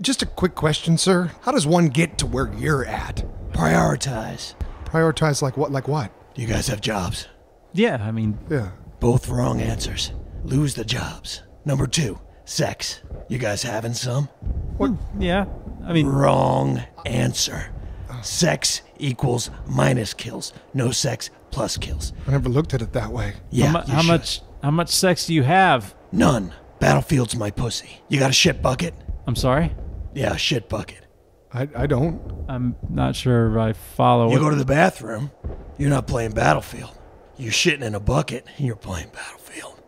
Just a quick question, sir. How does one get to where you're at? Prioritize. Prioritize like what? Like what? Do you guys have jobs? Yeah, I mean, Yeah. Both wrong answers. Lose the jobs. Number two, sex. You guys having some? Hmm, yeah. I mean, Wrong answer. Sex equals minus kills. No sex plus kills. I never looked at it that way. Yeah. how, mu- you how should. much? How much sex do you have? None. Battlefield's my pussy. You got a shit bucket? I'm sorry. Yeah, shit bucket. I, I don't. I'm not sure if I follow. You what- go to the bathroom, you're not playing Battlefield. You're shitting in a bucket, you're playing Battlefield.